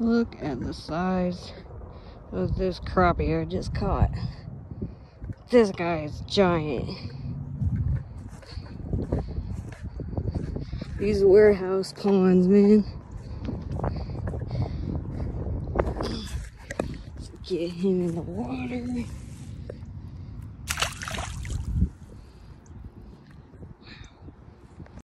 Look at the size of this crappie I just caught. This guy is giant. These warehouse ponds, man. Get him in the water.